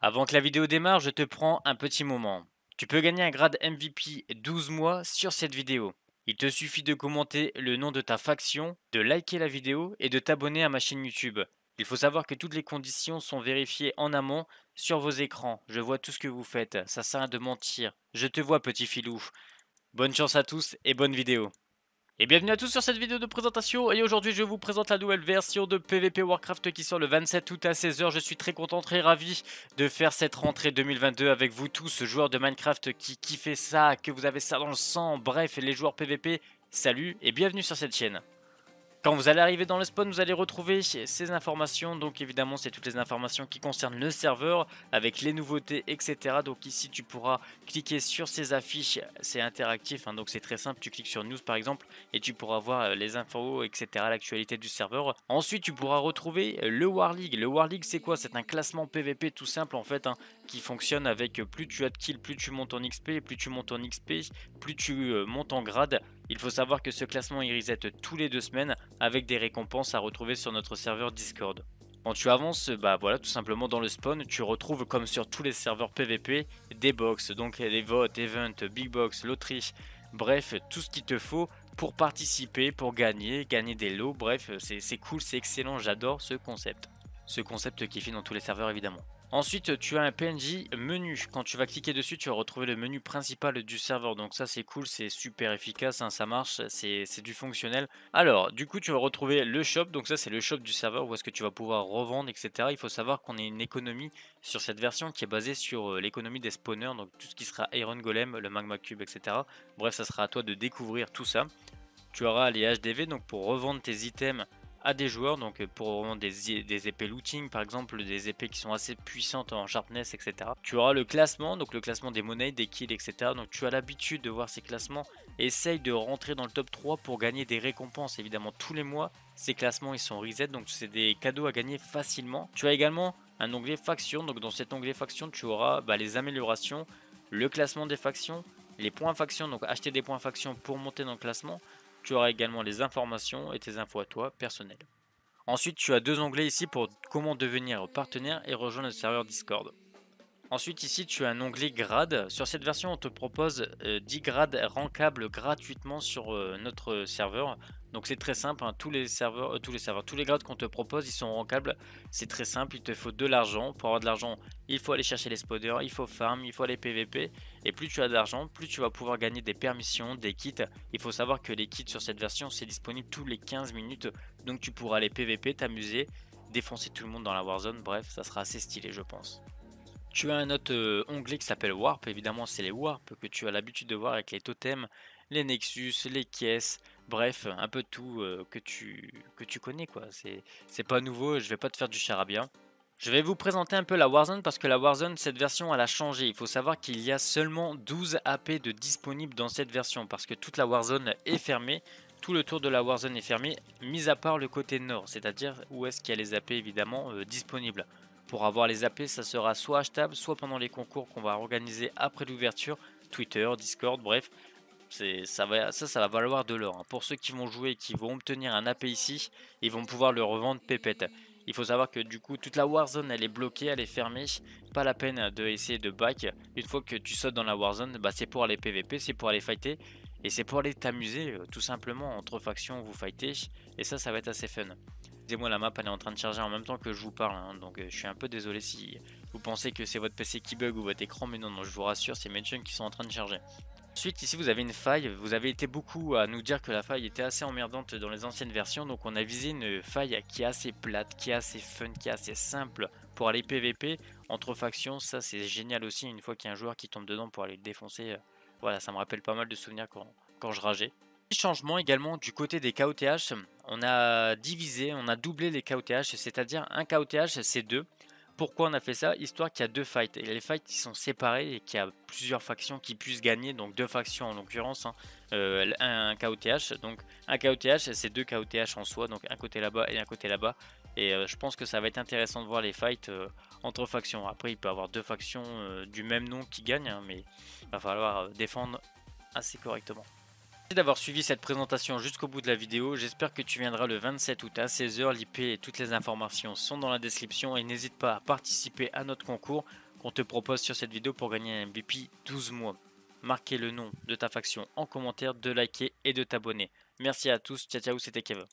Avant que la vidéo démarre, je te prends un petit moment. Tu peux gagner un grade MVP 12 mois sur cette vidéo. Il te suffit de commenter le nom de ta faction, de liker la vidéo et de t'abonner à ma chaîne YouTube. Il faut savoir que toutes les conditions sont vérifiées en amont sur vos écrans. Je vois tout ce que vous faites, ça sert à de mentir. Je te vois petit filou. Bonne chance à tous et bonne vidéo. Et bienvenue à tous sur cette vidéo de présentation et aujourd'hui je vous présente la nouvelle version de PvP Warcraft qui sort le 27 août à 16h. Je suis très content, très ravi de faire cette rentrée 2022 avec vous tous, joueurs de Minecraft qui kiffez ça, que vous avez ça dans le sang, bref les joueurs PvP, salut et bienvenue sur cette chaîne. Quand vous allez arriver dans le spawn, vous allez retrouver ces informations. Donc évidemment, c'est toutes les informations qui concernent le serveur avec les nouveautés, etc. Donc ici, tu pourras cliquer sur ces affiches. C'est interactif, hein, donc c'est très simple. Tu cliques sur News par exemple et tu pourras voir euh, les infos, etc. L'actualité du serveur. Ensuite, tu pourras retrouver le War League. Le War League, c'est quoi? C'est un classement PVP tout simple en fait, hein, qui fonctionne avec plus tu as de kills, plus tu montes en XP, plus tu montes en XP, plus tu euh, montes en grade. Il faut savoir que ce classement il reset tous les deux semaines avec des récompenses à retrouver sur notre serveur Discord. Quand tu avances, bah voilà, tout simplement dans le spawn, tu retrouves comme sur tous les serveurs PVP des box, donc les votes, events, big box, loterie, bref, tout ce qu'il te faut pour participer, pour gagner, gagner des lots, bref, c'est cool, c'est excellent, j'adore ce concept. Ce concept qui fait dans tous les serveurs évidemment. Ensuite, tu as un PNJ menu. Quand tu vas cliquer dessus, tu vas retrouver le menu principal du serveur. Donc ça, c'est cool, c'est super efficace, hein, ça marche, c'est du fonctionnel. Alors, du coup, tu vas retrouver le shop. Donc ça, c'est le shop du serveur où est-ce que tu vas pouvoir revendre, etc. Il faut savoir qu'on a une économie sur cette version qui est basée sur euh, l'économie des spawners. Donc tout ce qui sera Iron Golem, le Magma Cube, etc. Bref, ça sera à toi de découvrir tout ça. Tu auras les HDV donc pour revendre tes items à des joueurs, donc euh, pour des, des, épées looting par exemple, des épées qui sont assez puissantes en sharpness, etc. Tu auras le classement, donc le classement des monnaies, des kills, etc. Donc tu as l'habitude de voir ces classements. Essaye de rentrer dans le top 3 pour gagner des récompenses. Évidemment, tous les mois, ces classements ils sont reset, donc c'est des cadeaux à gagner facilement. Tu as également un onglet faction, donc dans cet onglet faction, tu auras bah, les améliorations, le classement des factions, les points faction, donc acheter des points faction pour monter dans le classement. Tu auras également les informations et tes infos à toi personnelles. Ensuite, tu as deux onglets ici pour comment devenir partenaire et rejoindre le serveur Discord. Ensuite ici tu as un onglet grade. Sur cette version on te propose 10 euh, grades rankables gratuitement sur euh, notre serveur. Donc c'est très simple, hein. tous les serveurs, euh, tous les serveurs, tous les grades qu'on te propose ils sont rankables. C'est très simple, il te faut de l'argent. Pour avoir de l'argent il faut aller chercher les spotters, il faut farm, il faut aller PVP. Et plus tu as d'argent, plus tu vas pouvoir gagner des permissions, des kits. Il faut savoir que les kits sur cette version c'est disponible tous les 15 minutes. Donc tu pourras aller PVP, t'amuser, défoncer tout le monde dans la Warzone. Bref ça sera assez stylé je pense. Tu as un autre euh, onglet qui s'appelle Warp, évidemment c'est les Warp que tu as l'habitude de voir avec les totems, les Nexus, les caisses, bref, un peu tout euh, que, tu, que tu connais quoi. C'est pas nouveau, je vais pas te faire du charabia. Je vais vous présenter un peu la Warzone parce que la Warzone, cette version, elle a changé. Il faut savoir qu'il y a seulement 12 AP de disponibles dans cette version parce que toute la Warzone est fermée. Tout le tour de la Warzone est fermé, mis à part le côté nord, c'est-à-dire où est-ce qu'il y a les AP évidemment euh, disponibles. Pour avoir les AP, ça sera soit achetable, soit pendant les concours qu'on va organiser après l'ouverture, Twitter, Discord, bref. Ça va, ça, va valoir de l'or. Hein. Pour ceux qui vont jouer et qui vont obtenir un AP ici, ils vont pouvoir le revendre pépette. Il faut savoir que du coup, toute la Warzone, elle est bloquée, elle est fermée. Pas la peine de essayer de back. Une fois que tu sautes dans la Warzone, bah, c'est pour aller PVP, c'est pour aller fighter. Et c'est pour aller t'amuser, euh, tout simplement, entre factions, vous fightez. Et ça, ça va être assez fun. Excusez-moi, la map elle est en train de charger en même temps que je vous parle, hein, donc euh, je suis un peu désolé si vous pensez que c'est votre PC qui bug ou votre écran, mais non, non, je vous rassure, c'est mes qui sont en train de charger. Ensuite, ici vous avez une faille, vous avez été beaucoup à nous dire que la faille était assez emmerdante dans les anciennes versions, donc on a visé une faille qui est assez plate, qui est assez fun, qui est assez simple pour aller PVP entre factions, ça c'est génial aussi, une fois qu'il y a un joueur qui tombe dedans pour aller le défoncer, euh, voilà, ça me rappelle pas mal de souvenirs quand, quand je rageais. Changement également du côté des KOTH, on a divisé, on a doublé les KOTH, c'est-à-dire un KOTH c'est deux. Pourquoi on a fait ça Histoire qu'il y a deux fights, et les fights qui sont séparés et qu'il y a plusieurs factions qui puissent gagner, donc deux factions en l'occurrence, hein, euh, un KOTH, donc un KOTH c'est deux KOTH en soi, donc un côté là-bas et un côté là-bas, et euh, je pense que ça va être intéressant de voir les fights euh, entre factions. Après il peut y avoir deux factions du même nom qui gagnent, hein, mais il va falloir défendre assez correctement. Merci d'avoir suivi cette présentation jusqu'au bout de la vidéo. J'espère que tu viendras le 27 août à 16h. L'IP et toutes les informations sont dans la description et n'hésite pas à participer à notre concours qu'on te propose sur cette vidéo pour gagner un MVP 12 mois. Marquez le nom de ta faction en commentaire, de liker et de t'abonner. Merci à tous, ciao ciao, c'était Kevin.